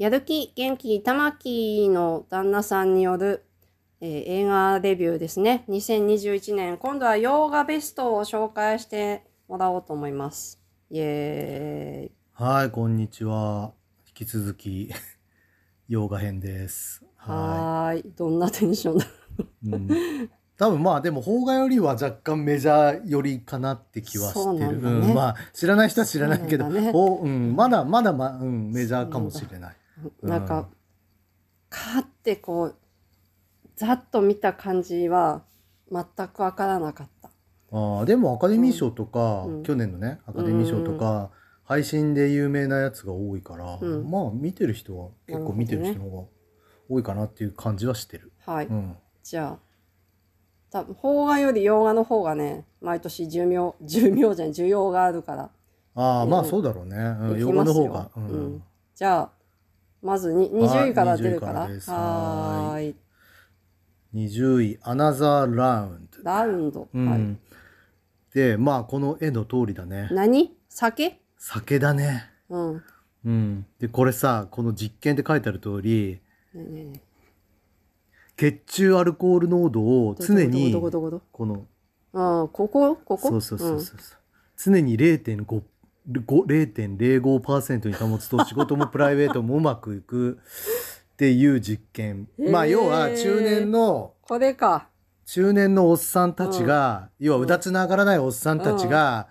やる気元気玉木の旦那さんによる、えー映画レビューですね。2021年、今度は洋画ベストを紹介してもらおうと思います。イエーイ。はい、こんにちは。引き続き、洋画編です。はい。どんなテンションだい。うん、多分まあでも、邦画よりは若干メジャー寄りかなって気はしてる。なんだねうん、まあ、知らない人は知らないけど、そうねおうん、まだまだ、まうん、メジャーかもしれない。うんなんか、かってこう、ざっと見た感じは全くわからなかった。ああでもアカデミー賞とか、うん去年のねアカデミー賞とか、配信で有名なやつが多いから、うんまあ見てる人は結構見てる人の方が多いかなっていう感じはしてる。はい。うん、じゃあ、多分邦画より洋画の方がね、毎年寿命、寿命じゃない、需要があるから。ああ、うんまあそうだろうね。うん、洋画の方が。ううんん。じゃあ、まずに20位から出るから。はい20位からですはーい。20位、アナザーラウンド。ラウンド。うんはい。で、まあこの絵の通りだね。何？酒？酒だね。うん。ねうん。で、これさ、この実験で書いてある通り、えね血中アルコール濃度をえ常に、どこの、ああ、ここ？ここ？そうそうそうそう、常に0.5 0.05%に保つと仕事もプライベートもうまくいくっていう実験。まあ要は中年のこれか。中年のおっさんたちが、要はうだつながらないおっさんたちが、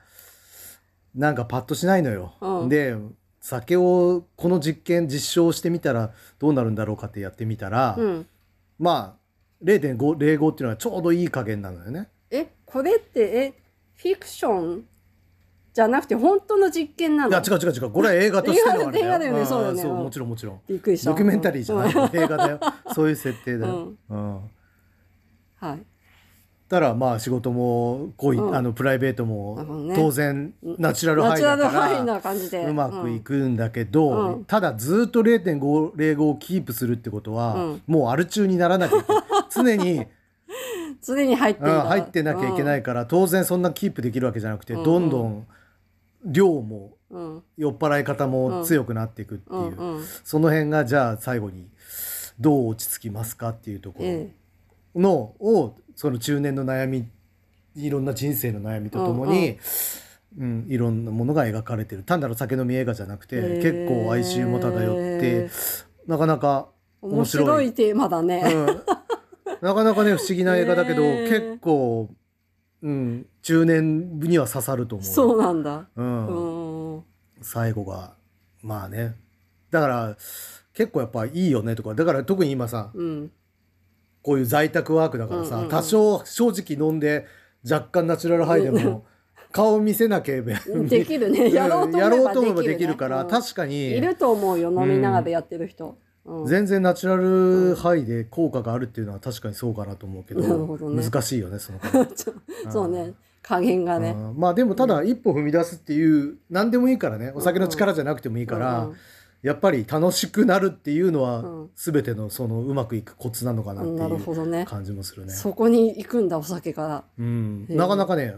なんかパッとしないのよ。うんで酒をこの実験実証してみたらどうなるんだろうかってやってみたら、うん。まあ0.505っていうのはちょうどいい加減なのよね。え、これって、え、フィクション？じゃなくて本当の実験ないのや違う違う違う。これは映画としてのあれ 映画だよね。ん。そうだよね。そううん。もちろんもちろん。びっくりした。ドキュメンタリーじゃない、うん。映画だよ。そういう設定だよ、ううん。んはい。たらまあ仕事も恋、うん。あのプライベートも当然ナチュラルハイだから感じで。うまくいくんだけど、うん。ただずっと0.505をキープするってことは、うん。もうアル中にならなきゃいけない。常に、うん常に入って入ってなきゃいけないから、当然そんなキープできるわけじゃなくて、うん。どんどん量も。酔っ払い方も強くなっていくっていう、うんうん。その辺がじゃあ最後にどう落ち着きますかっていうところえの、をその中年の悩みいろんな人生の悩みとともに、うんいろんなものが描かれてる単なる酒飲み映画じゃなくて、結構哀愁も漂ってなかなかえ。面面白いテーマだね。うん、なかなかね不思議な映画だけど、結構、うん、中年には刺さると思う。そうなんだ。うんうん。最後がまあねだから結構やっぱいいよねとかだから特に今さうん。こういう在宅ワークだからさ、うんうんうん多少正直飲んで若干ナチュラルハイでも顔見せなければできるね。やろうと思えばやろうと思えばできる,、できるから、うん確かいにると思うよ。飲みながらやってる人。うん。全然ナチュラルハイで効果があるっていうのは確かにそうかなと思うけどどね難しいよねその そうね。加減がね。うんまあでもただ一歩踏み出すっていう何でもいいからねお酒の力じゃなくてもいいから、うんやっぱり楽しくなるっていうのは、うん全てのそのうまくいくコツなのかなっていうほどね。感じもするね。そこに行くんだ、お酒から。うん、なかなかね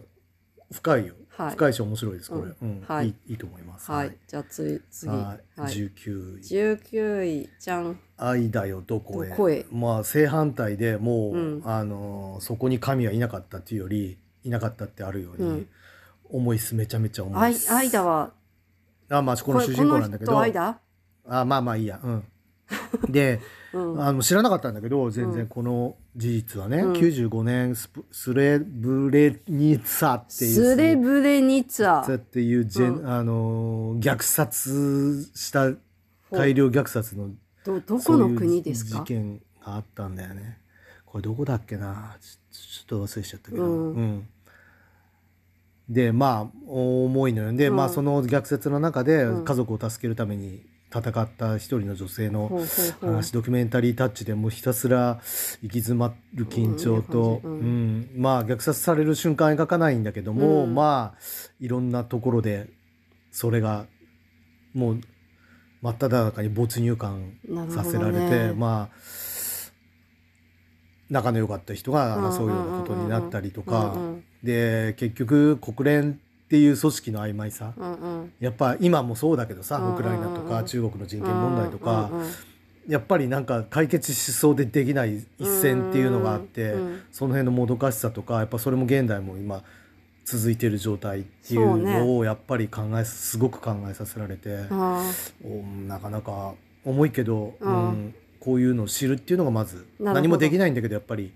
深いよ、はい。深いし面白いですこれ、ううん。んはい。いいいいと思います。はい。じゃあ次、次。ははい、い。19位。19位、じゃん。「愛だよどこへ」どこへ？まあ正反対でもう、うん。あのそこに神はいなかったっていうよりいなかったってあるように、うん。重いっす。めちゃめちゃ重いっ愛、す。愛だは、あまあこの主人公なんだけど。あまあまあいいや。うん。で うん。あの知らなかったんだけど全うん。然この事実はね、うん。95年スレブレニツァっていうスレブレニツァ。っていうジェン、うあのー虐殺した大量虐殺のど、どこの国ですか？件があったんだよね。これどこだっけな？ちちょっと忘れちゃったけど、うん。うん。でまあ重いのよ。で、うん。まあその虐殺の中でうん。家族を助けるために戦った一人の女性の話ドキュメンタリータッチでもうひたすら行き詰まる緊張と、ううんんいいまあ虐殺される瞬間描かないんだけども、うん。まあいろんなところでそれがもう真っ只中に没入感させられて、まあ仲の良かった人がうんうようなことになったりとか、うんうん。で結局国連っっていう組織の曖昧さ。うんうん。やっぱ今もそうだけどさうんウクライナとうんうんうん。か中国の人権問題とかうんうんやっぱりなんか解決しそうでできない一線っていうのがあってうんその辺のもどかしさとかやっぱそれも現代も今続いてる状態っていうのをやっぱり考えすごく考えさせられてあおなかなか重いけど、ううんんこういうのを知るっていうのがまず何もできないんだけどやっぱり、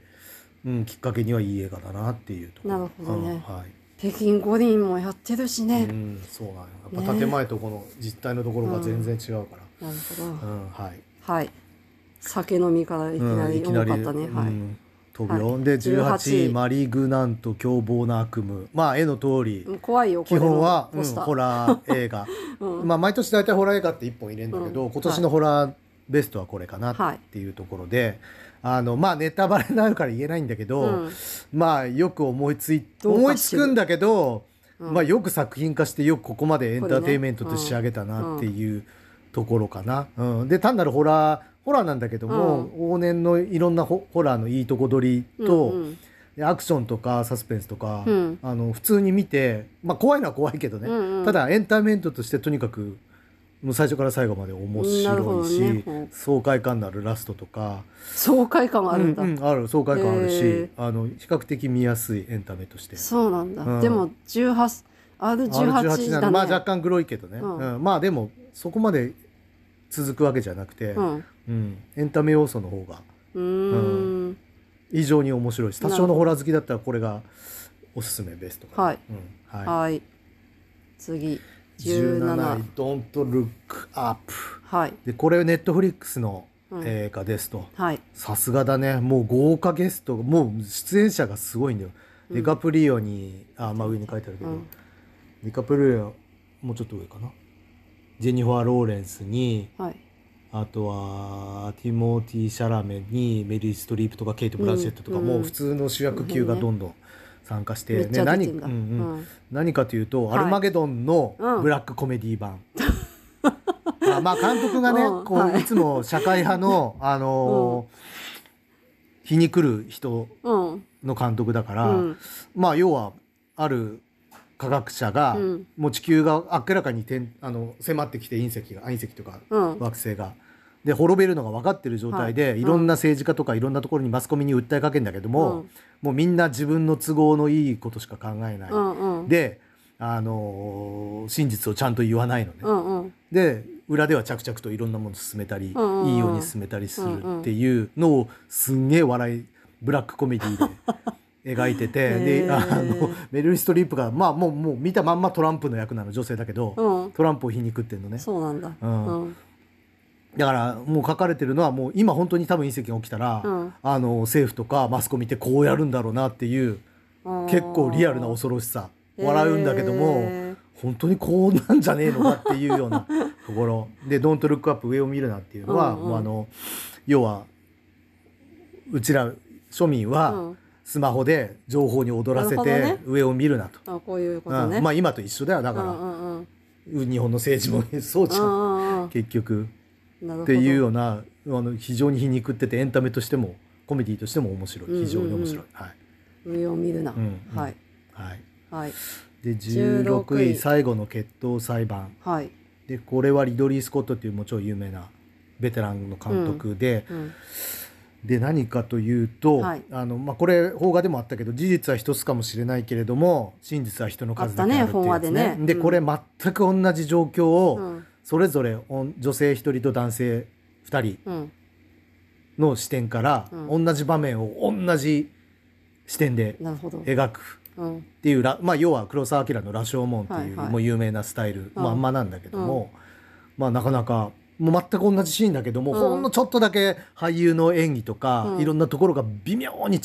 うん、きっかけにはいい映画だなっていうところ。なるほどね。うんはい。ー北京五輪もやってるしね、うん、そうなのよやっぱ建前とこの実態のところが全然違うから、なるほど、うんはい。はい。酒飲みからいきなうん、りいきなり、重かったね、はい、うん、飛ぶよ、はい。で18 18位マリグナント凶暴な悪夢。まあ絵の通り、うん怖いよこ基本は、うん、ホラー映画、うん。まあ毎年大体ホラー映画って1本入れるんだけど、うん。今年のホラーベストはこれかなはいっていうところで、あのまあネタバレになるから言えないんだけど、うん。まあよく思いついどうか思いつくんだけど、うん。まあよく作品化してよくここまでエンターテインメントと仕上げたなっていうところかな。うん。で単なるホラーホラーなんだけども、往年のいろんなホホラーのいいとこ取りと、うんうん。でアクションとかサスペンスとか、うん。あの普通に見て、まあ、怖いのは怖いけどね、うんうん。ただエンターテインメントとしてとにかくもう最初から最後まで面白いし、ねうん爽快感のあるラストとか。爽快感があるんだ、うんうんある爽快感あるし、へあの比較的見やすいエンタメとして。そうなんだ、うん。でも18 R18 R18 なだね。の。まあ若干グロいけどね、うん。うん。まあでもそこまで続くわけじゃなくて、うん。うん。エンタメ要素の方がうーん。異常に面白いし多少のホラー好きだったらこれがおすすめベストかな。はい。うん。はい。はい。次17 17位「Don't Look Up はい」でこれネットフリックスのうん。映画ですと、はい。さすがだね。もう豪華ゲスト。もう出演者がすごいんだよ、デカプリオにあまあ上に書いてあるけど、うん。デカプリオもうちょっと上かな。ジェニファー・ローレンスにはい。あとはティモーティ・シャラメにメリー・ストリープとかケイト・ブランシェットとか、うん。もう普通の主役級がどんどん参加して、めっちゃ出てんだ、何うんうん。うん。何かというと、はい。アルマゲドンのうん。ブラックコメディ版。あまあ監督がね、うん。こうはい。いつも社会派の、あのー皮に来る人うん。の監督だから、うん。まあ要はある科学者が、うん。もう地球が明らかに点あの迫ってきて隕石が隕石とかうん。惑星が。で滅びるのが分かってる状態で、はい。い、ろんな政治家とかいろんなところにマスコミに訴えかけるんだけども、うんもうみんな自分の都合のいいことしか考えない。うんうん。で、あのー真実をちゃんと言わないのね。うんうん。で裏では着々といろんなものを進めたり、うんうんうん。いいように進めたりするっていうのをすんげえ笑いブラックコメディで 描いてて。であのメルリストリップがまあもうもう見たまんまトランプの役なの女性だけど、うん。トランプを皮肉ってんのね。そうなんだ。うん。うんだからもう書かれてるのはもう今本当に多分隕石が起きたら、うん。あの政府とかマスコミってこうやるんだろうなっていう結構リアルな恐ろしさ。笑うんだけども。本当にこうなんじゃねえのかっていうような ところ。で「ドントルックアップ上を見るな」っていうのは、うんうん。もうあの要はうちら庶民はうん。スマホで情報に踊らせて上を見るなと。あこういうことね。うん。まあ今と一緒だよだかうんうんうん。ら、日本の政治もそうじゃん、うんうん結局。なるほどっていうようなあの非常に皮肉っててエンタメとしてもコメディとしても面白い。非常に面白い、はい。上を見るな。うんうん。はい。はい、はい。で16 16位。位最後の決闘裁判。はい。でこれはリドリー・スコットっていうもう超有名なベテランの監督で、うんで何かというと、はい。あのまあ、これ邦画でもあったけど事実は一つかもしれないけれども真実は人の数だけあるっていうやつね。邦画でねうんでこれ全く同じ状況を、うんそれぞれお女性1人と男性2人うんの視点から、う同じ場面を同じ視点で描くうんっていうら、まあ、要は黒澤明の「羅生門」っていう、もう有名なスタイル、うん。まあ、あんまなんだけども、まあなかなかもう全く同じシーンだけども、うん。ほんのちょっとだけ俳優の演技とか、うん。いろんなところが微妙に違う、へ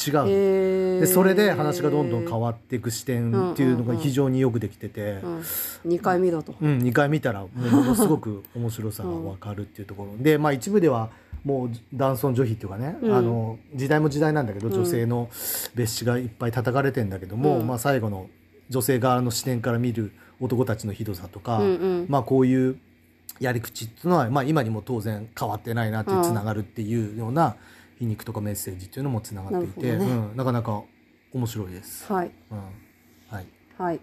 ー。でそれで話がどんどん変わっていく視点っていうのが非常によくできてて、うん。二回見ろと。うん2回見たらものすごく面白さが分かるっていうところ。で、まあ、一部ではもう男尊女卑っていうかね、うん。あの時代も時代なんだけどうん。女性の蔑視がいっぱい叩かれてんだけども、うん。まあ、最後の女性側の視点から見る男たちのひどさとか、うんうん。まあ、こういうやり口っていうのは、まあ、今にも当然変わってないなってうんつながるっていうような皮肉とかメッセージっていうのもつながっていてね。うん、なかなか面白いです。はいうん。はい。はい。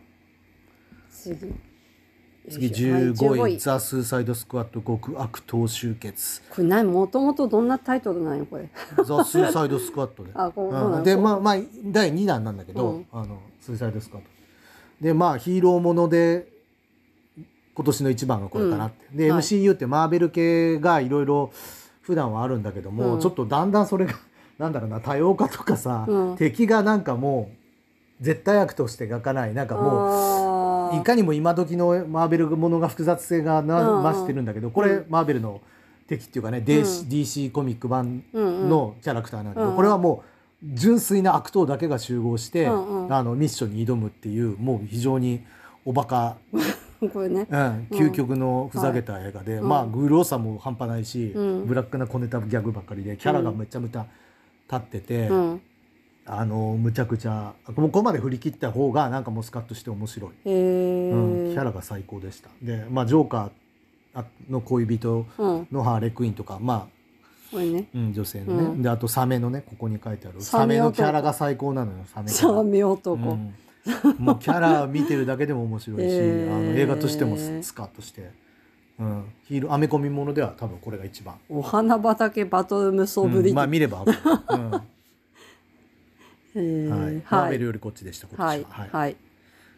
次。次はい15位「ザ・スーサイド・スクワット極悪党集結。これ何？もともとどんなタイトルなんよこれ」「ザ・スーサイド・スクワットで」あでまあまあ第2弾なんだけど、うん。あのスーサイド・スクワット。でまあヒーローもので今年の一番がこれかなって、で、はい。MCU ってマーベル系がいろいろ普段はあるんだけども、うん。ちょっとだんだんそれが なんだろうな多様化とかさ、うん。敵がなんかもう絶対悪として描かないなんかもうもいかにも今時のマーベルものが複雑性がな、うんうん増してるんだけどこれ、うん。マーベルの敵っていうかね DC,、うん。DC コミック版ののキャラクターなんだけど、うん。これはもう純粋な悪党だけが集合して、うんうん。あのミッションに挑むっていうもう非常におバカ、これね。うん、究極のふざけた映画で、はいまあグロさも半端ないし、うん。ブラックな小ネタギャグばっかりでキャラがめちゃめちゃ立ってて、うん。あのむちゃくちゃここまで振り切った方がなんかもうスカッとして面白い。うん、キャラが最高でした。でまあジョーカーの恋人うん。のハーレクイーンとかまこれね。あ、うん、女性のね、うん。であとサメのねここに書いてある。サメのキャラが最高なのよサメサメ男、うん もうキャラ見てるだけでも面白いし、へー。あの映画としてもススカッとして、うん、ヒーローアメコミものでは多分これが一番、お花畑バトル無双ぶり、うん。まあ見れば分かる、うん。はい、マーベルよりこっちでした今はい年ははい、はい、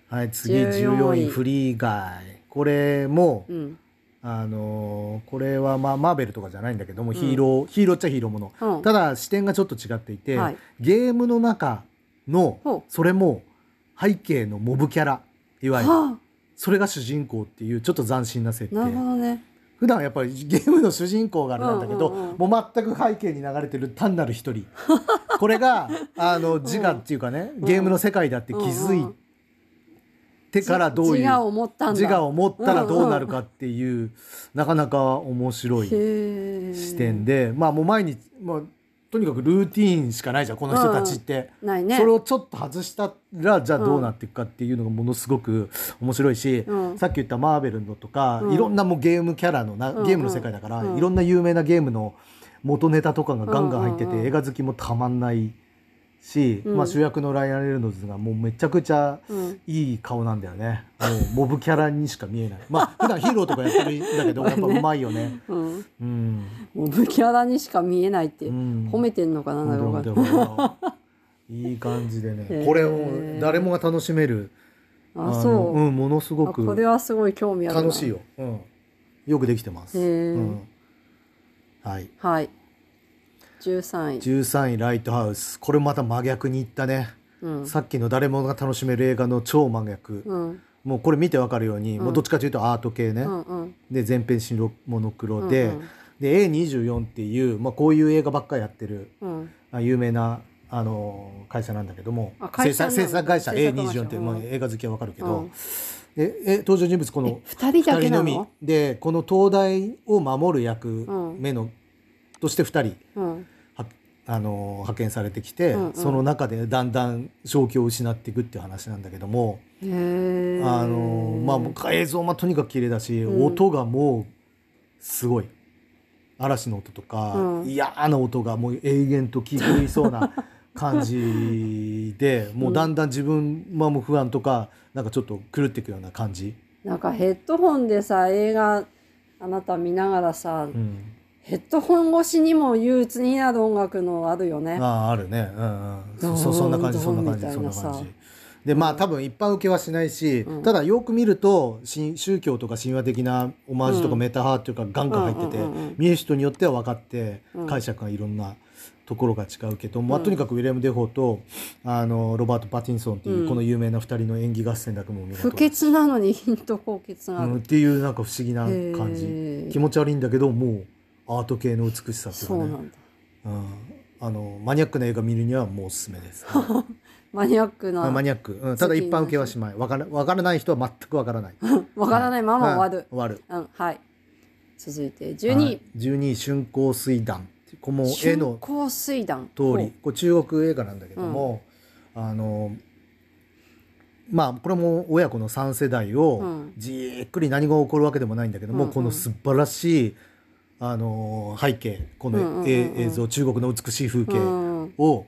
はい次14 14位。位フリーガイ。これも、うん。あのーこれはまあマーベルとかじゃないんだけども、ヒーローヒーローっちゃヒーローもの、うん。ただ視点がちょっと違っていて、はい。ゲームの中のそれも背景のモブキャラいわゆる。はそれが主人公っていうちょっと斬新な設あ、なるほ定どね。普段やっぱりゲームの主人公があれなんだけど、うんうんうん。もう全く背景に流れてる単なる一人。これがあの自我っていうかね、ゲームの世界だって気づいてからどういう自我を持った自我を持ったらどうなるかっていう、なかなか面白い視点で、まあもう毎日、まあ、とにかくルーティーンしかないじゃんこの人たちって。ないね。それをちょっと外したらじゃあどうなっていくかっていうのがものすごく面白いし、うん。さっき言ったマーベルのとか、うん。いろんなもうゲームキャラのなうんゲームの世界だから、うん。いろんな有名なゲームの元ネタとかがガンガン入ってて、うんうんうん。映画好きもたまんないし、うん。まあ、主役のライアン・レルノズがもうめちゃくちゃうんいい顔なんだよね。もうモブキャラにしか見えない。まあ普段ヒーローとかやってるんだけど やっぱうまいよね。うん。うん。モブキャラにしか見えないって、うん。褒めてんのかななんか。だ いい感じでへねー。これを誰もが楽しめるあのそう、うん、ものすごあこれくはすごい興味あるな。楽しいよ、うん、よくできてます、へー。うん、はい。はい13位、13位ライトハウス。これまた真逆にいったね、うん。さっきの誰もが楽しめる映画の超真逆、うん。もうこれ見てわかるように、うん。もうどっちかというとアート系ね、うんうん。で全編白モノクロで、うんうん。で A24 っていう、まあ、こういう映画ばっかりやってるうん。あ有名なあの会社なんだけども。制作制作会社制作会社 A24 って、うんまあ、映画好きはわかるけど、うん。ええ登場人物このえ二人だけなの？みでこの東大を守る役ん。目の、として2人あの派遣されてきて、うんうん。その中でだんだん正気を失っていくっていう話なんだけども、あのまあもう映像もとにかく綺麗だし、うん。音がもうすごい。嵐の音とか、うん。嫌な音がもう永遠と聞いていそうな感じで もうだんだん自分はもう不安とかなんかちょっと狂っていくような感じ。なんかヘッドホンでさ映画あなた見ながらさ、うんヘッドホン越しにも憂鬱になる音楽のあるよね。あああるね。うんうん。ドーンそそんな感じそんな感じそんな感じ。でまあ多分一般受けはしないし、うん。ただよく見ると新宗教とか神話的なオマージュとかうんメタ派っていうかガンガン入ってて、見る人によっては分かってうん。解釈がいろんなところが違うけど、まあ、うんとにかくウィレム・デフォーとあのロバート・パティンソンっていううん。この有名な2人の演技合戦だけも見事不潔なのに品と高潔がある。うん、っていうなんか不思議な感じ。気持ち悪いんだけどもうアート系の美しさっていうかね。そうなんだ。うん、あのマニアックな映画見るにはもうおすすめです、マニアックな。まあマニアック、うん、ただ一般受けはしまい。わからわからない人は全くわからない。わからないまま終わる。はい。終わる。うん、はい。続いて12位。12位春光水団。この絵春の光水団。通り。これ中国映画なんだけども、あのまあこれも親子の3世代をうん。じっくり何が起こるわけでもないんだけども、うんうん。この素晴らしいあの背景この映像中国の美しい風景を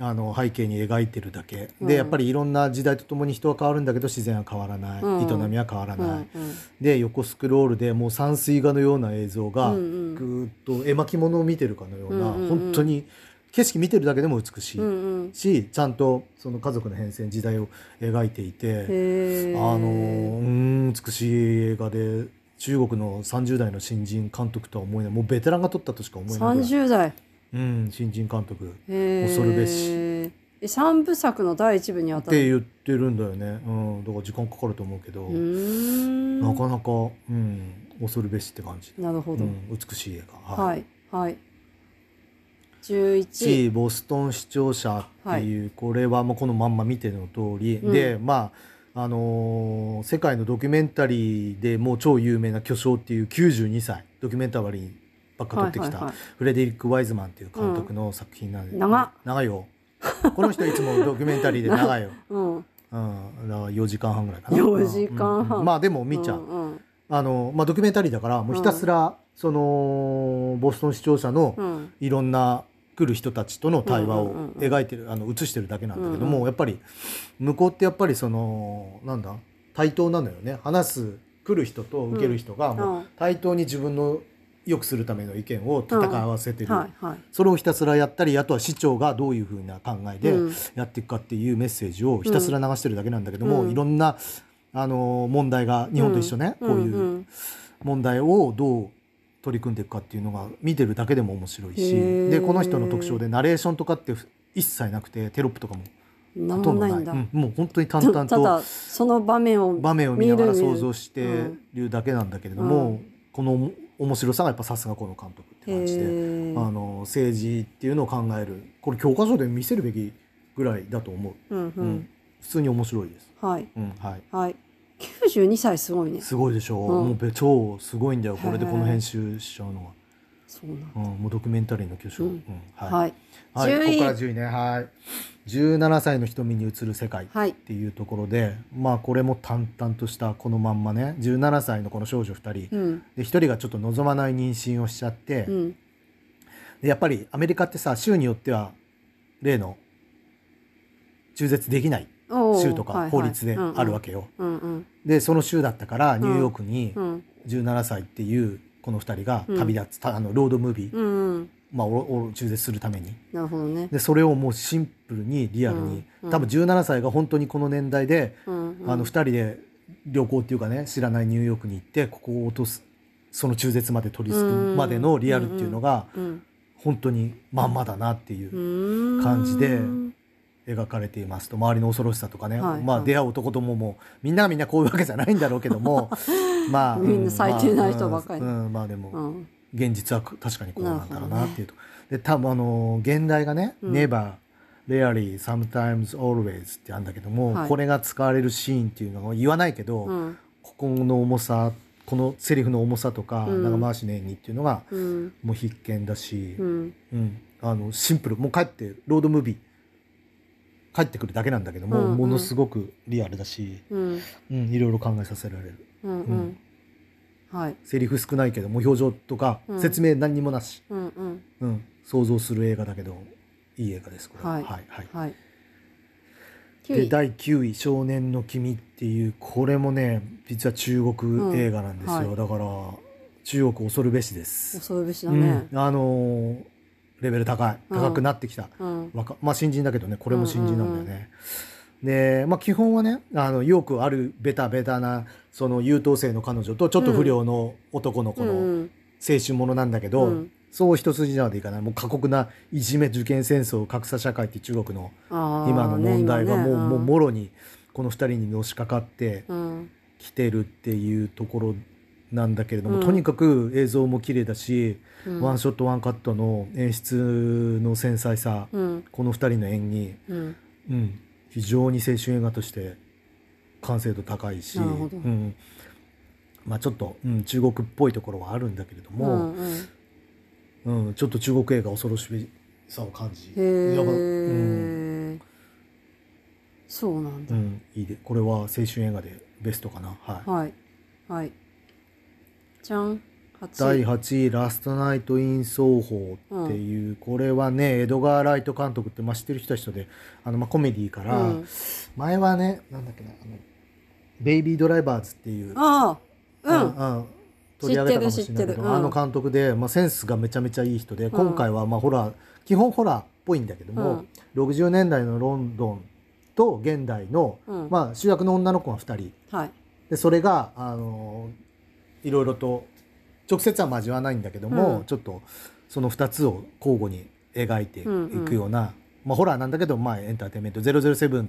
あの背景に描いてるだけ、うん。でやっぱりいろんな時代とともに人は変わるんだけど自然は変わらない、うん営みは変わらない、うんで横スクロールでもう山水画のような映像がぐーっと絵巻物を見てるかのような、本当に景色見てるだけでも美しい、しちゃんとその家族の変遷時代を描いていてあのうん美しい映画で中国の30代の新人監督とは思えない。もうベテランが撮ったとしか思えないぐらい、30代。うん、新人監督。恐るべし。え三部作の第一部にあたる。て言ってるんだよね、うん、だから時間かかると思うけど、なかなか、うん、恐るべしって感じ、なるほど、うん、美しい映画。はい。はい11 1ボストン視聴者っていう、これはもうこのまんま見ての通り、うん。でまああのー世界のドキュメンタリーでもう超有名な巨匠っていう92歳ドキュメンタリーばっか撮ってきたフレデリック・ワイズマンっていう監督の作品なんで、長っ。長いよ。この人いつもドキュメンタリーで長いよ、うん。うん、だから4時間半ぐらいかな。4時間半。うん。うんまあでも見ちゃう、うんうん。あのまあ、ドキュメンタリーだからもうひたすら、そのボストン視聴者のうん。いろんな来る人たちとの対話を描いてる、あの映してるだけなんだけども、やっぱり向こうってやっぱりそのなんだ対等なのよね。話す来る人と受ける人がもう対等に自分の良くするための意見を戦わせてる、それをひたすらやったりあとは市長がどういうふうな考えでうん。やっていくかっていうメッセージをひたすら流してるだけなんだけども、うん。いろんなあの問題が日本と一緒ね、こういううん。問題をどう取り組んでいくかっていうのが見てるだけでも面白いしでこの人の特徴でナレーションとかって一切なくてテロップとかもほとんどない。うんもう本当に淡た々とその場面を場面を見ながら想像してるだけなんだけれども、うん。この面白さがやっぱさすがこの監督って感じで。あの政治っていうのを考えるこれ教科書で見せるべきぐらいだと思う、うんううんん。普通に面白いです、はい。うんはい、はい92歳すごいね。すごいでしょ。う、うん。もうべ超すごいんだよ。これでこの編集しちゃうのは、そうなんうん、もうドキュメンタリーの巨匠、ううん。んはい。はい。はい、10位ここから10位ねはい。17歳の瞳に映る世界っはい。ていうところで、まあこれも淡々としたこのまんまね。17歳のこの少女2人、うん。で1人がちょっと望まない妊娠をしちゃって、うん。でやっぱりアメリカってさ州によっては例の中絶できない州とか法律であるわけよ。うんうん。でその州だったからニューヨークにうん。17歳っていうこの2人がうん。旅立つ、たあのロードムービー、うんうん。まあ、おお中絶するために。なるほどね。でそれをもうシンプルにリアルに、うん多分17歳が本当にこの年代で、うんうん。あの2人で旅行っていうかね知らないニューヨークに行ってここを落とすその中絶まで取り付くまでのリアルっていうのがうん本当にまんまだなっていううん。感じでうん描かれていますと周りの恐ろしさとかね、はいはい。まあ出会う男どももみんながみんなこういうわけじゃないんだろうけども まあみんな最低な人ばっかり。まあうんうんまあでも、うん。現実は確かにこうなんだろうなっていうと、で多分あの現代がね「うん。Never Rarely Sometimes Always」ってあるんだけども、はい。これが使われるシーンっていうのを言わないけど、うん。ここの重さこのセリフの重さとか、うん。長回しの演技っていうのがうん。もう必見だし、うん。うん。あのシンプル。もう帰ってロードムービー帰ってくるだけなんだけども、うんうん。ものすごくリアルだし、うん。うん、いろいろ考えさせられる。うんううん。はい。セリフ少ないけどもう表情とかうん。説明何にもなし、うんうん。うん、想像する映画だけどいい映画ですこれ。ははい。はいはい。はい。9位で第9位「少年の君」っていうこれもね実は中国映画なんですよ、うん。はい。だから中国恐るべしです、恐るべしだね。うん。あのーレベル高い高くなってきた、うん。若まあ新人だけどねこれも新人なんだよね、でまあ基本はねあのよくあるベタベタなその優等生の彼女とちょっと不良の男の子のうん青春ものなんだけど、うん。そう一筋縄でいかない。もう過酷ないじめ受験戦争格差社会って中国の今の問題がもう,、ね今ね。もうもろにこの二人にのしかかってうん。きてるっていうところなんだけれども、うん。とにかく映像も綺麗だし、うん。ワンショットワンカットの演出の繊細さ、うん。この二人の演技、うん。うん、非常に青春映画として完成度高いし、うん。まあ、ちょっと、うん、中国っぽいところはあるんだけれどうも、んうん。うんちょっと中国映画恐ろしさを感じへやばうん。えそうなんだ。うん、いいでこれは青春映画でベストかな。はい、はい。はいじゃん？第8位「ラストナイト・イン・奏法」っていう、これはねエドガー・ライト監督って、まあ、知ってる人は人であの、まあ、コメディから、うん。前はねなんだっけなあの「ベイビー・ドライバーズ」っていうああうん。うん取り上げたかもしれないけどあの監督で、まあ、センスがめちゃめちゃいい人で、今回はまあホラー基本ホラーっぽいんだけども、60年代のロンドンと現代の、うん。まあ、主役の女の子が2人。はい。でそれがあのいろいろと直接は交わないんだけども、うん。ちょっとその2つを交互に描いていくような、まあ、ホラーなんだけど、まあ、エンターテインメント007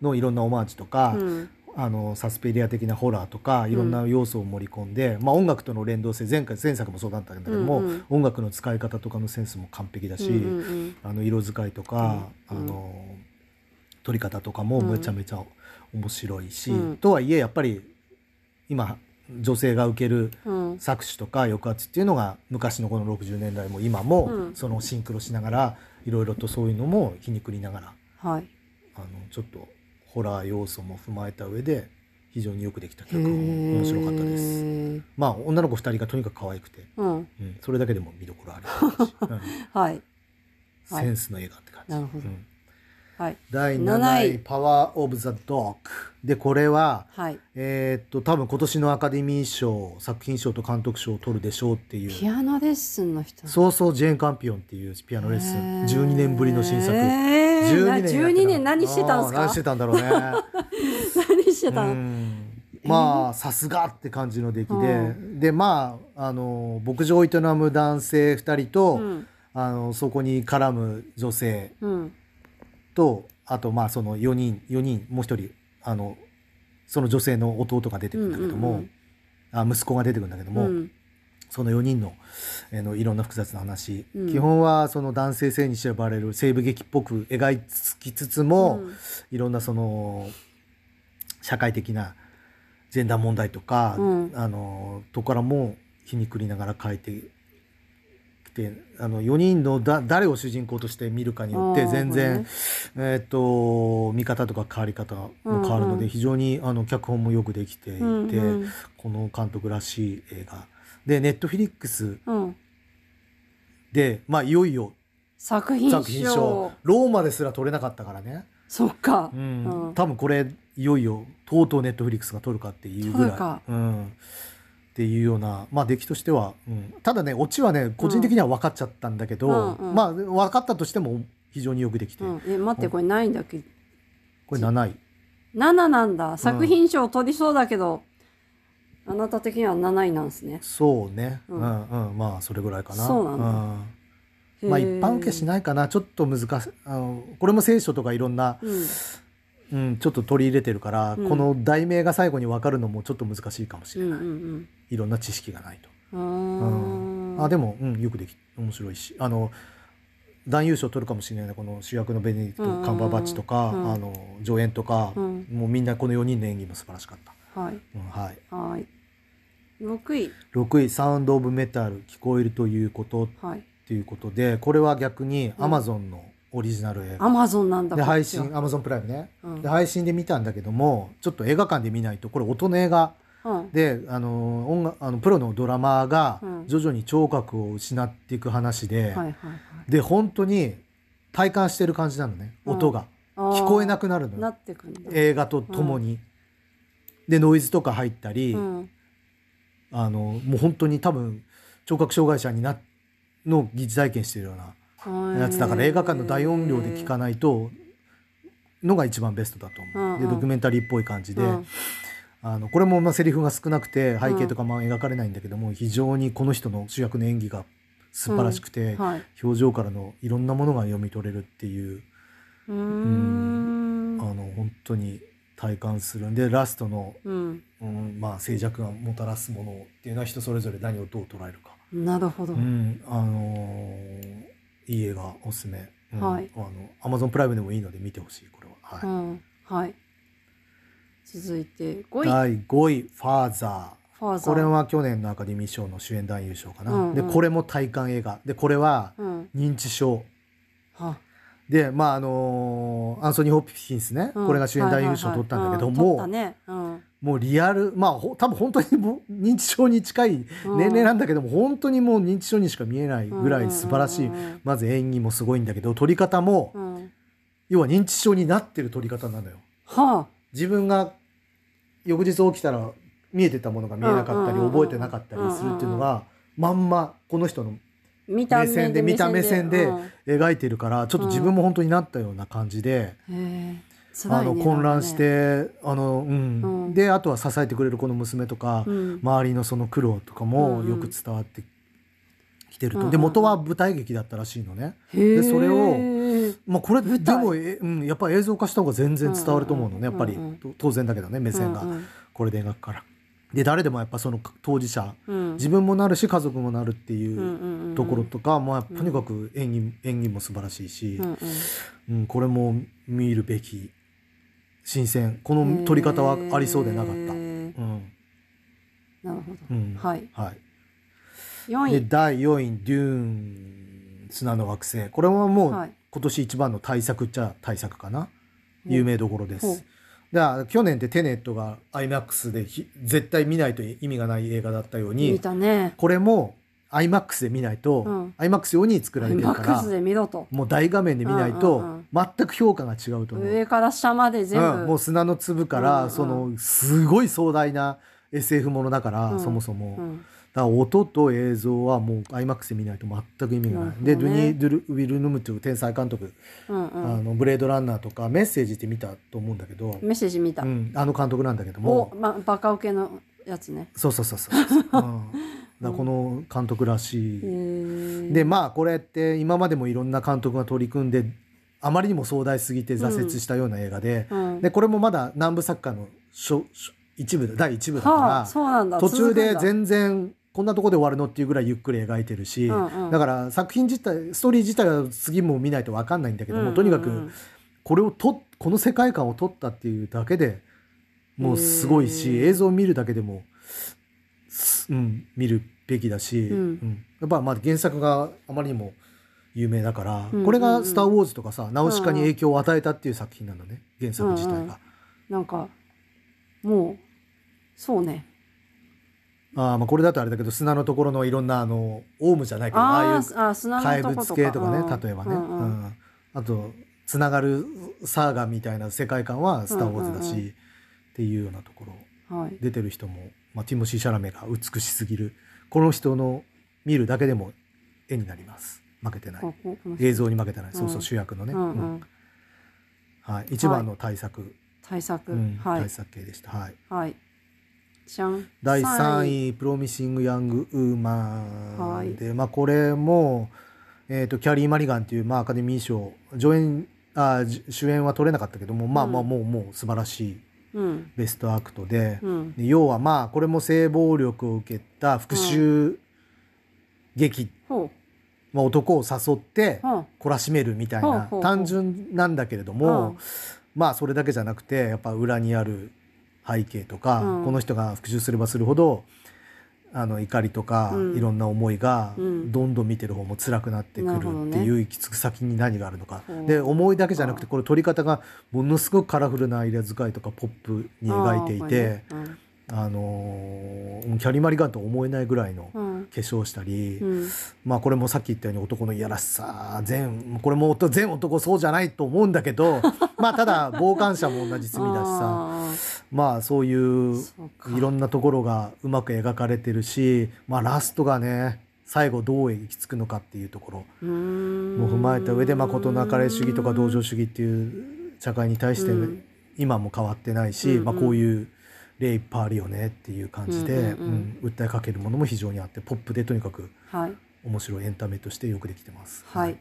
のいろんなオマージュとか、うん。あのサスペリア的なホラーとかいろんな要素を盛り込んで、まあ、音楽との連動性前回前作もそうだったんだけども、うんうん。音楽の使い方とかのセンスも完璧だし、うんうんうん。あの色使いとか、うんあの撮り方とかもめちゃめちゃ面白いし、うん。とはいえやっぱり今女性が受けるうん。搾取とか抑圧っていうのが昔のこの60年代も今もうん。そのシンクロしながらいろいろとそういうのも皮肉りながらはい。あのちょっとホラー要素も踏まえた上で非常によくできたへ曲ー。面白かったです。まあ女の子2人がとにかく可愛くて、うん。うん、それだけでも見どころあるし、う んはい。はい。センスの映画って感じ。なるほど。うんはい。第7 7位位「パワー・オブ・ザ・ドッグ」でこれははい。えーっと多分今年のアカデミー賞作品賞と監督賞を取るでしょうっていう。ピアノレッスンの人。そうそうジェーン・カンピオンっていうピアノレッスン。12年ぶりの新作。えーな12年やってた12年何してたんですか？何してたんだろうね。何してたのうん。まあさすがって感じの出来で、でまああの牧場を営む男性2人と、うん。あのそこに絡む女性。うんとあとまあその4人4人もう一人あのその女性の弟が出てくるんだけども、うんうんうん。あ息子が出てくるんだけども、うん。その4人の,、えーのいろんな複雑な話、うん。基本はその男性性に縛られる西部劇っぽく描きつつも、うん。いろんなその社会的なジェンダー問題とか、うん。あのとこからも皮肉りながら書いてきてあの4人のだ誰を主人公として見るかによって全然、こえーっと見方とか変わり方も変わるので、うんうん非常にあの脚本もよくできていて、うんうん。この監督らしい映画。でネットフィリックスうん。で、まあ、いよいよ作品作品賞。賞ローマですら取れなかったからね。そっか。うん。うん。多分これいよいよとうとうネットフリックスが撮るかっていうぐらい、うん、っていうようなまあ出来としては、うん、ただねオチはね個人的には分かっちゃったんだけど、うんうん。まあ分かったとしても非常によくできて、うん。え待ってこれないんだっけ？これ7位。7なんだ。作品賞取りそうだけど、あなた的には7位なんですね。そうね、ううんんうん。まあそれぐらいかな。そうなんだ。うん。まあ一般受けしい、ないかな。ちょっと難しい。あのこれも聖書とかいろんな、うんうん、ちょっと取り入れてるから、うん。この題名が最後に分かるのもちょっと難しいかもしうんうれない、ん。いろんな知識がないと。うん。あでも、うん、よくでき面白いし。あの男優賞取るかもしれないなこの主役のベネディクト・うんうんうん。カンバーバッチとか、うん。あの助演とか、うん。もうみんなこの4人の演技も素晴らしかった、はい。うんはい、はい。6位。6位「サウンド・オブ・メタル聞こえるということ」はい。っていうことでこれは逆にうん。アマゾンのオリジナル映画、アマゾンなんだで配信アマゾンプライムね、うん。で配信で見たんだけどもちょっと映画館で見ないとこれ音の映画。うん。であの音楽あのプロのドラマーがうん。徐々に聴覚を失っていく話で、で本当に体感してる感じなのねうん。音が、聞こえなくなるのなよってくんだ。映画とともに、でノイズとか入ったり、うん。あのもう本当に多分聴覚障害者になの疑似体験してるようなやつだから映画館の大音量で聞かないとのが一番ベストだと思う、うんうん。でドキュメンタリーっぽい感じで、うん。あのこれもまあセリフが少なくて背景とかまあ描かれないんだけども、非常にこの人の主役の演技が素晴らしくて、はい。表情からのいろんなものが読み取れるっていう。うーん。あの本当に体感する。んでラストの、うん。うんまあ、静寂がもたらすものっていうのは人それぞれ何をどう捉えるか、なるほど。うん。あのーいい映画おすすめ、うん。はい。あの Amazon プライムでもいいので見てほしいこれは、はい。うん。はい。続いて5位。第5位「ファーザー」ファーザーこれは去年のアカデミー賞の主演男優賞かな、うんうん。でこれも体感映画。でこれはうん。認知症。は。でまああのアンソニー・ホプキンスね、うん。これが主演男優賞を取ったんだけどはいも、はいはいうん取ったね。うんもうリアルまあほ多分本当に 認知症に近い年齢なんだけども、本当にもう認知症にしか見えないぐらい素晴らしい、うんうんうん。うんまず演技もすごいんだけど撮り方も、うん。要は認知症になってる撮り方なのよ。は自分が翌日起きたら見えてたものが見えなかったりうんうんうんうん。覚えてなかったりするっていうのがまんまこの人のあ見た目線で見た目線でうん。描いてるからちょっと自分も本当になったような感じで、へあの混乱して、あのうん。うん。であとは支えてくれるこの娘とか、うん。周りのその苦労とかもよく伝わってきてると、で元は舞台劇だったらしいのね。でそれをまあ、これでも、えうん、やっぱ映像化した方が全然伝わると思うのね、やっぱり、当然だけどね目線が。これで描くから。で誰でもやっぱその当事者うん。自分もなるし家族もなるっていうところとか、まあ、とにかく演技演技も素晴らしいし、うん、これも見るべき新鮮。この撮り方はありそうでなかった。うん。なるほど。うん。はい。はい、4位。で第4位「デューン砂の惑星」これはもうはい。今年一番の大作っちゃ大作かな、有名どころです。だ去年ってテネットが IMAX でひ絶対見ないと意味がない映画だったよう見にたね。これも IMAX で見ないと、うん。IMAX 用に作られてるからクスで見ろと。もう大画面で見ないとうん全く評価が違うと思う。上から下まで全うん、も部う砂の粒かうんうん。らそのすごい壮大な SF ものだから、うん。そもそも、うん。だから音と映像はもう IMAX で見ないと全く意味がない。でドゥニー・ドゥルウィル・ヌムという天才監督、うんうん。あのブレードランナーとかメッセージって見たと思うんだけど、メッセージ見た。うん、あの監督なんだけどおもまバカウケのやつね。そうそうそうそう、うん、だからこの監督らしい。へえでまあこれって今までもいろんな監督が取り組んであまりにも壮大すぎて挫折したような映画で,、うん。でこれもまだ南部作家の一部だ第一部だから、はあ途中で全然こんなとこで終わるのっていうぐらいゆっくり描いてるし、うんうん。だから作品自体ストーリー自体は次も見ないと分かんないんだけども、うんうん。うんとにかくこれをとこの世界観を撮ったっていうだけでもうすごいし映像を見るだけでも、すうん、見るべきだし、うん。やっぱまあ原作があまりにも有名だから、うん。これが「スター・ウォーズ」とかさナウシカに影響を与えたっていう作品なのね原作自体が。うん。うん。なんかもうそうね。あーまあこれだとあれだけど砂のところのいろんなあのオウムじゃないけどああいう怪物系とかねうん。例えばね、うんうん。うん。あとつながるサーガみたいな世界観は「スター・ウォーズ」だし、うんうんうん。っていうようなところはい。出てる人も、まあ、ティモシー・シャラメが美しすぎる。この人の見るだけでも絵になります。負けてない。映像に負けてない、そううん。そう主役のね、うんううん。んはい、一番の大作、対策うん。はい。大作系でした、はい、はい。じゃん。第三3位「プロミシング・ヤング・ウーマはい。ンで」まあ、これも、えー、とキャリー・マリガンっていう、まあ、アカデミー賞上演あじ主演は取れなかったけども、まあまあうんもうもう素晴らしいうんベストアクトで、うん。で要はまあこれも性暴力を受けた復讐劇、ほまあ、男を誘って懲らしめるみたいな。単純なんだけれどうも、まあそれだけじゃなくてやっぱ裏にある背景とか、うん。この人が復讐すればするほどあの怒りとか、うん。いろんな思いがうん。どんどん見てる方も辛くなってくるっていう行き着く先に何があるのか、ほう。で思いだけじゃなくてあ。これ撮り方がものすごくカラフルな色使いとかポップに描いていてあのーキャリーマリガンとは思えないぐらいのうん。化粧したり、うん。まあこれもさっき言ったように男のいやらしさ全これも全男そうじゃないと思うんだけど まあただ傍観者も同じ罪だしさ。あまあそういういろんなところがうまく描かれてるしまあラストがね最後どう行き着くのかっていうところも踏まえた上でまあ事なかれ主義とか同情主義っていう社会に対してうん。今も変わってないし、まあ、こういう例いっぱいあるよねっていう感じで、うん訴えかけるものも非常にあってポップでとにかくはい。面白いエンタメとしてよくできてます。はい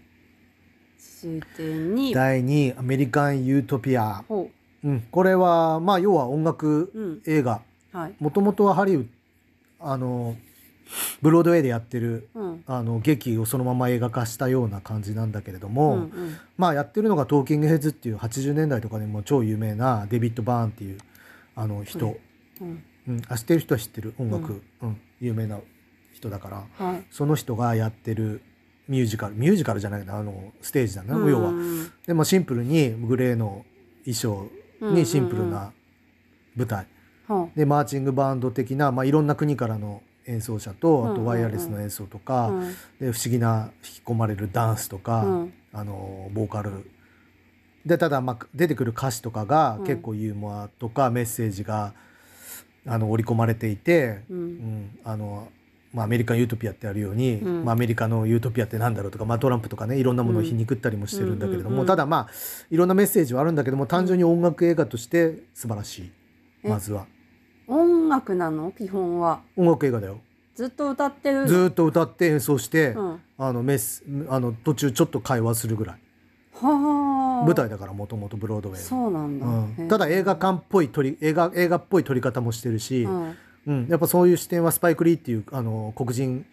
続いて2位第2位アメリカン・ユートピア、ほうん、これはまあ要は音楽ううん。映画はい。もともとはハリウッドあのブロードウェイでやってるうん。あの劇をそのまま映画化したような感じなんだけれどうも、んうん。まあやってるのがトーキングヘッズっていう80年代とかでも超有名なデビッド・バーンっていうあの人、うん。うん、あ知ってる人は知ってる音楽、うん。有名な人だから。はい。その人がやってるミュージカル。ミュージカルじゃないなあのステージだな、うん。要は。でまあ、シンプルにグレーの衣装にシンプルな舞台、はでマーチングバンド的な、まあ、いろんな国からの演奏者とあとワイヤレスの演奏とあか、うん。で不思議な引き込まれるダンスとか、うん。あのボーカル。でただ、まあ、出てくる歌詞とかがうん。結構ユーモアとかメッセージがあの織り込まれていて、ううんん。あのまあ、アメリカン・ユートピアってあるように、うん。まあ、アメリカのユートピアってなんだろうとか、まあ、トランプとかねいろんなものを皮肉ったりもしてるんだけれども、ただまあいろんなメッセージはあるんだけども単純に音楽映画として素晴らしい。え？まずは。音楽なの？基本は。音楽映画だよ。ずっと歌ってる？のずーっと歌って演奏して、うん、あのメスあの途中ちょっと会話するぐらい。はあ。舞台だからもともとブロードウェイの。そうなんだ、うん。ただ映画館っぽい撮り映画映画っぽい撮り方もしてるし、うんうん。やっぱそういう視点はスパイク・リーっていうあの黒人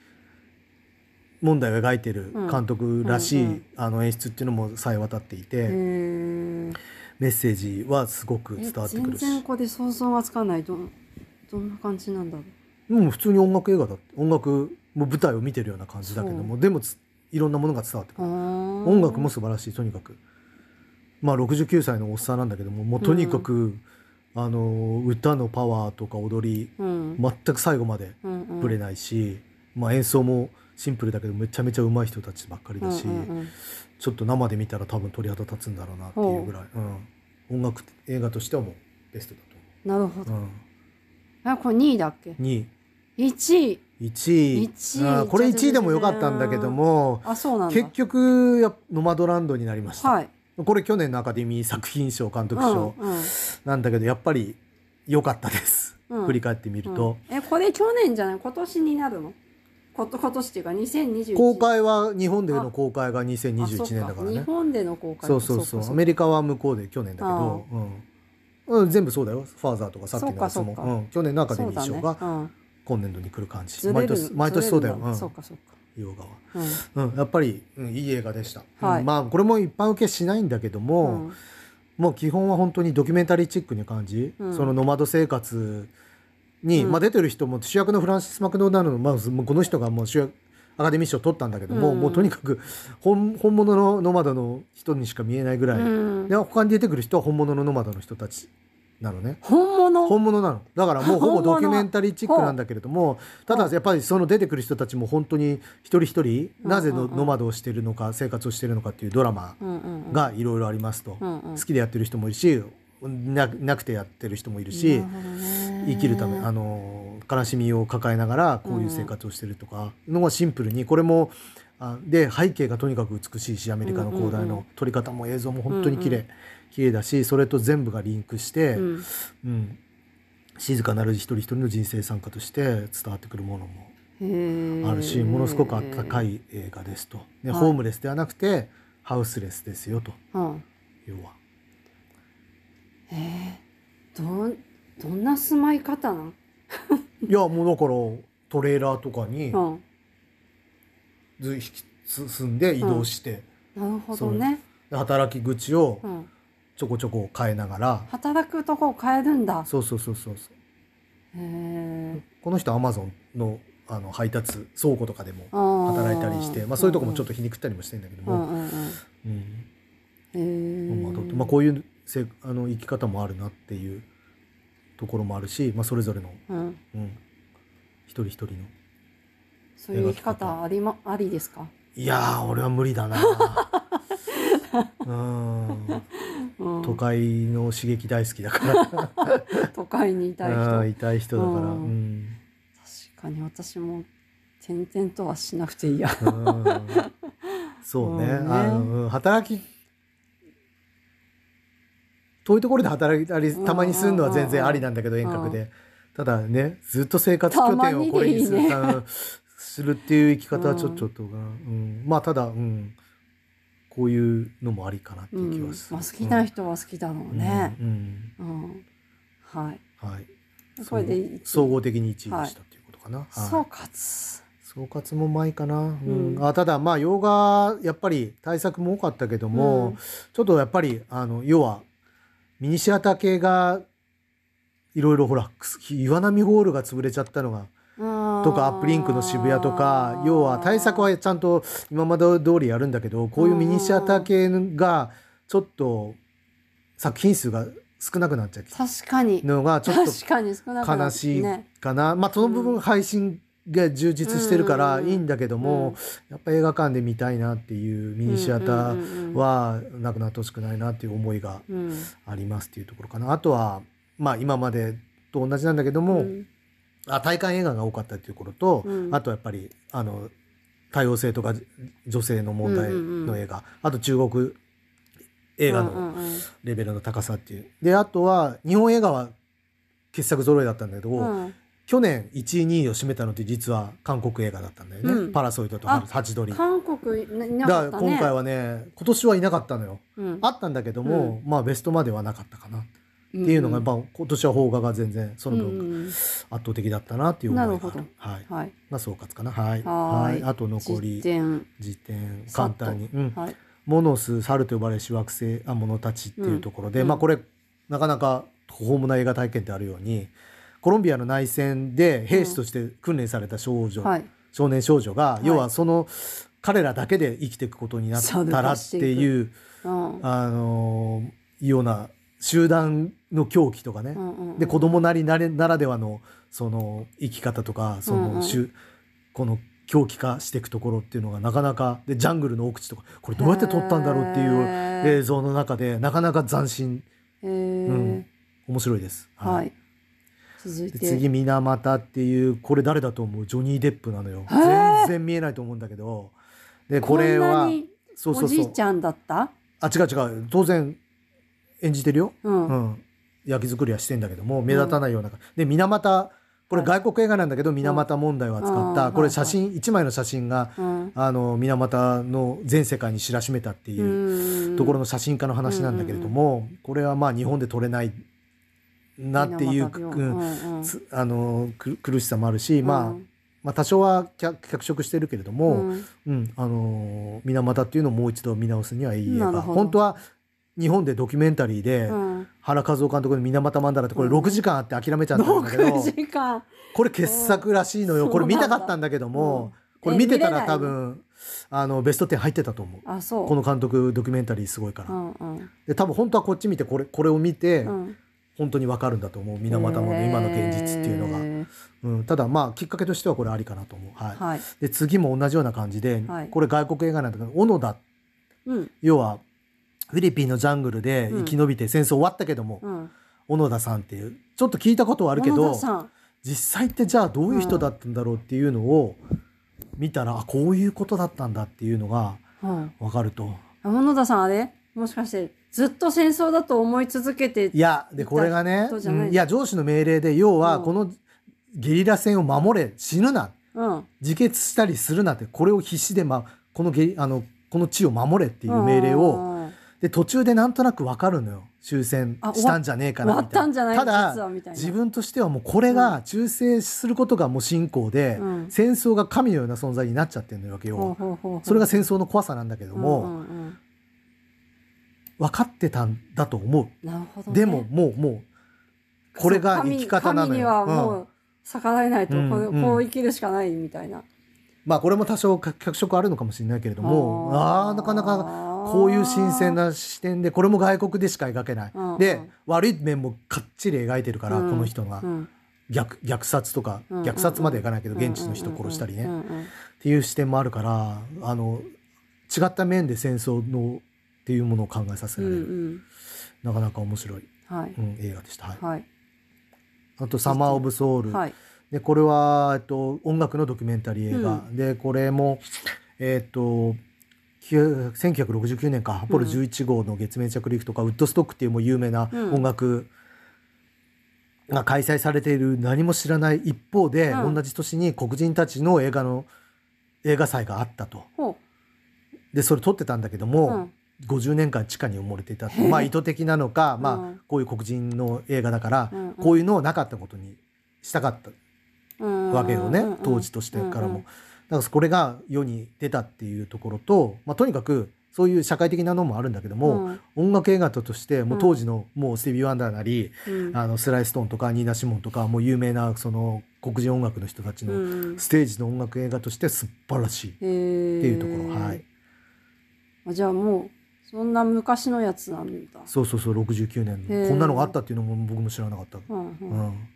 問題を描いてる監督らしい、うんうんあの演出っていうのもさえ渡っていて、メッセージはすごく伝わってくるし。全然ここで想像がつかない。どどんな感じなんだろう。うん普通に音楽映画だって音楽も舞台を見てるような感じだけどもでもついろんなものが伝わってくる。音音楽も素晴らしいとにかく。まあ69歳のおっさんなんだけどももうとにかく、あの歌のパワーとか踊りうん。全く最後までうんうん。ぶれないし、まあ、演奏もシンプルだけどめちゃめちゃ上手い人たちばっかりだし、うんうんうんちょっと生で見たら多分鳥肌立つんだろうなっていうぐらい、う。ん、音楽映画としてはもうベストだなるほど、う、あこれ2位だっけ？うん、2 1位。位1位。一位。あーこれ1位でもよかったんだけどもあそうなんだ。結局やっぱノマドランドになりました、はいこれ去年のアカデミー作品賞監督賞なんだけどやっぱり良かったです、うん。振り返ってみると、うん。えこれ去年じゃない？今年になるの？こと今年っていうか2021公開は日本での公開があ2021そっ年だからね。日本での公開そうそうそう。かアメリカは向こうで去年だけど、うん。うん、全部そうだよ。ファーザーとかさっきのやつも。そううん、去年のアカデミー賞が今年度に来る感じ、ずれる毎年毎年そうだよ、そうかそうか洋画は、うん。うん、やっぱり、うん、いい映画でした、はい。うんまあこれも一般受けしないんだけども、うん。もう基本は本当にドキュメンタリーチックに感じ、うん。そのノマド生活に、うん。まあ、出てる人も主役のフランシス・マクドナルド、まあ、この人がもう主役アカデミー賞取ったんだけども、うん。もうとにかく本本物のノマドの人にしか見えないぐらい、うん。で他に出てくる人は本物のノマドの人たちなのね。本物？本物なの。だからもうほぼドキュメンタリーチックなんだけれどもただやっぱりその出てくる人たちも本当に一人一人なぜノマドをしてるのか生活をしてるのかっていうドラマがいろいろありますと、好きでやってる人もいるしななくてやってる人もいるし、生きるためあの悲しみを抱えながらこういう生活をしてるとか。のがシンプルにこれもあで背景がとにかく美しいしアメリカの広大の撮り方も映像も本当に綺麗。うんう綺麗だしそれと全部がリンクして、うん。うん、静かなる一人一人の人生参加として伝わってくるものもあるしものすごくあったかい映画ですと、ではい。ホームレスではなくてハウスレスですよと。うん要は。へーどんどんな住まい方なん？いやもうだからトレーラーとかにうんず引き進んで移動して、なるほどね。で働き口をうんちょこちょこ変えながら、働くとこを変えるんだ。そうそうそうそうそう。へえこの人アマゾンのあの配達倉庫とかでも働働いたりしてまあ、そういうとこもちょっと皮肉ったりもしてんだけども、まあこういうせあの生き方もあるなっていうところもあるし、まあ、それぞれの、うん。うん、一人一人の。そういう生き方ありまありですか？いやー俺は無理だな うんうん。都会の刺激大好きだから。都会にいたい人。うんいたい人だから、ううん。ん確かに私も転々とはしなくていいや。うん。そうね,、うんね。あのうん。働き遠いところで働いたりたまにするのは全然ありなんだけど遠隔で。ただねずっと生活拠点をこれにするいいね。うんするっていう生き方はちょっとが、うん。まあただ、うん、こういうのもありかなってういうん気はする、まあ、好きな人は好きだろうね。うん。うん。はいうん。はい。これで総合的に1位でしたっていうことかな、はい。総括。総括も前かな、うん。うん。あただまあ洋画やっぱり対策も多かったけども、うん。ちょっとやっぱりあの要はミニシアター系がいろいろほら岩波ホールが潰れちゃったのがととかアップリンクの渋谷とか要は対策はちゃんと今まで通りやるんだけどこういうミニシアター系がちょっと作品数が少なくなっちゃう。確かに。のがちょっと悲しいかな、まあその部分配信が充実してるからいいんだけども、やっぱ映画館で見たいなっていうミニシアターはなくなってほしくないなっていう思いがありますっていうところかな。あとはまあ今までと同じなんだけども、あ体感映画が多かったっていうところと、あとやっぱりあの多様性とか女性の問題の映画、あと中国映画のレベルの高さっていう。であとは日本映画は傑作揃いだったんだけど、うん、去年1位2位を占めたのって実は韓国映画だったんだよね、うん、パラソイトとハチドリ。韓国いなかった、ね、今回はね今年はいなかったのよ、うん、あったんだけども、まあベストまではなかったかなっていうのが、まあ、今年は邦画が全然その分圧倒的だったなっていう思いがある、はい、はい、まあ総括かな。はい。はい。あと残り辞典簡単に、うん。はい、モノス猿と呼ばれし惑星あものたちっていうところで、まあこれなかなか途方もない映画体験ってあるようにコロンビアの内戦で兵士として訓練された少女、はい、少年少女が、要はその彼らだけで生きていくことになったらっていう、あのような集団の狂気とかね、うんうんうん、で子供なりなならではのその生き方とかその、うんうん、この狂気化していくところっていうのがなかなかでジャングルの奥地とかこれどうやって撮ったんだろうっていう映像の中でなかなか斬新、うん、面白いです。はい、続いて。次水俣っていうこれ誰だと思う？ジョニー・デップなのよ。全然見えないと思うんだけど。でこれはそうそうそう。おじいちゃんだった？あ違う違う。当然演じてるよ、うん、うん、役作りはしてんだけども目立たないような、うん、で水俣これ外国映画なんだけど水俣問題を扱ったこれ写真1枚の写真があの水俣の全世界に知らしめたっていうところの写真家の話なんだけれどもこれはまあ日本で撮れないなっていう、うん。あの苦しさもあるし、まあまあ、多少は脚色してるけれども、うん。うん、あの水俣っていうのをもう一度見直すにはいい映画本当は日本でドキュメンタリーで、うん、原和夫監督の水俣マンダラってこれ6時間あって諦めちゃったんだけど、これ傑作らしいのよ。これ見たかったんだけども、これ見てたら多分あのベスト10入ってたと思う。この監督ドキュメンタリーすごいから、で多分本当はこっち見てこれこれを見て、うん、本当に分かるんだと思う。水俣の今の現実っていうのが、うん、ただまあきっかけとしてはこれありかなと思う、はい、はい、で次も同じような感じで、はい、これ外国映画なんだけど小野田、うん、要はフィリピンのジャングルで生き延びて戦争終わったけども、うん、小野田さんっていうちょっと聞いたことはあるけど実際ってじゃあどういう人だったんだろうっていうのを見たら、うん、あこういうことだったんだっていうのが分かると。小野田さんあれ？もしかしてずっと戦争だと思い続けていやでこれがね、うん、いや上司の命令で要はこのゲリラ戦を守れ死ぬな、うん、自決したりするなってこれを必死で、ま、このゲあのこの地を守れっていう命令を、で途中でなんとなく分かるのよ。終戦したんじゃねえかなみたいな。ただ自分としてはもうこれが忠誠することがもう信仰で、うん、戦争が神のような存在になっちゃってるわけよ、それが戦争の怖さなんだけども、うんうんうん、分かってたんだと思う、ね、でももうもうこれが生き方なのよ。神にはもう逆らえないと、うん、こう生きるしかないみたいな。まあこれも多少脚色あるのかもしれないけれどもああなかなかこういう新鮮な視点でこれも外国でしか描けない、うんうん、で悪い面もかっちり描いてるから、うん、この人が、うん、虐虐殺とか、うん、虐殺までいかないけど、現地の人殺したりね、っていう視点もあるからあの違った面で戦争のっていうものを考えさせられる、うんうん、なかなか面白い、はい。映画でした。はい、はい、あと「サマー・オブ・ソウル」はいでこれは、えっと、音楽のドキュメンタリー映画、うん、でこれもえっと1969年かアポロ11号の月面着陸とか、ウッドストックっていうもう有名な音楽が開催されている何も知らない一方で、うん、同じ年に黒人たちの映画の映画祭があったと。でそれ撮ってたんだけども、うん、50年間地下に埋もれていたまあ意図的なのか、まあ、こういう黒人の映画だから、こういうのをなかったことにしたかったわけよね、当時としてからも。だからこれが世に出たっていうところと、まあ、とにかくそういう社会的なのもあるんだけども、うん。音楽映画としてもううん。当時のもうスティービー・ワンダーなり、うん。あのスライストーンとかニーナ・シモンとかもう有名なその黒人音楽の人たちうのん。ステージの音楽映画として素晴らしいっていうところ、はい。あじゃあもうそんな昔のやつなんだ。そうそうそう69年こんなのがあったっていうのも僕も知らなかった、うんううんん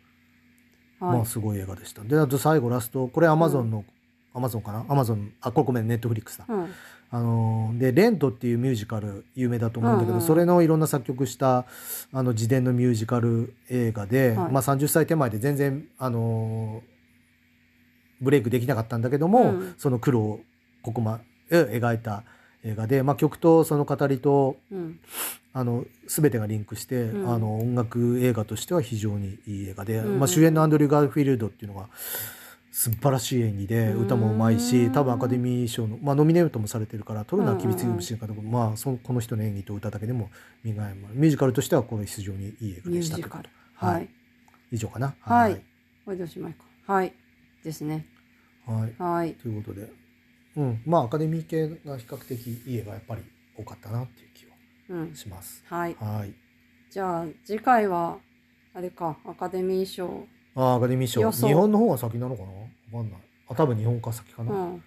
はい。まあすごい映画でした。であと最後ラストこれアマゾンの、アマゾンかな？アマゾンあこれごめんネットフリックスだ、うん。あのーで「レント」っていうミュージカル有名だと思うんだけど、うんうんそれのいろんな作曲したあの自伝のミュージカル映画で、はい。まあ、30歳手前で全然、あのーブレイクできなかったんだけども、うん。その苦労をここまで描いた映画で、まあ、曲とその語りとうん。あの全てがリンクして、うん。あの音楽映画としては非常にいい映画で、うんうんまあ、主演のアンドリュー・ガーフィールドっていうのが素晴らしい演技でうん。歌もうまいし多分アカデミー賞の、まあ、ノミネートもされてるから取るのは厳しいかもしれないけど、まあ、そのこの人の演技と歌だけでも見がえもある。ミュージカルとしてはこれ非常にいい映画でしたと。ージカル。はい。はい。以上かな。はい。これでおしまいかはい。ですね。はい。はい。ということで、うん、まあアカデミー系が比較的いい映画やっぱり多かったなっていう気うん。はします。はい。はい。じゃあ次回はあれか。アカデミー賞。あーアカデミー賞。日本の方が先なのかな？わかんない。あ多分日本か先かな、うん。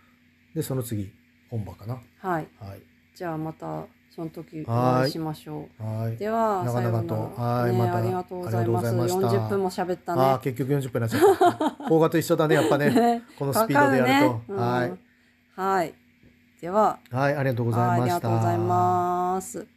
でその次本場かな。はい。はい。じゃあまたその時おはい。会いしましょう。はい。では長々と。はいまた。ありがとうございます。ありがとうございました。40分も喋ったああね結局40分になっちゃった。邦画と一緒だねやっぱね。ね。このスピードでやると、はい。うんはい。では。はいありがとうございました。はいありがとうございます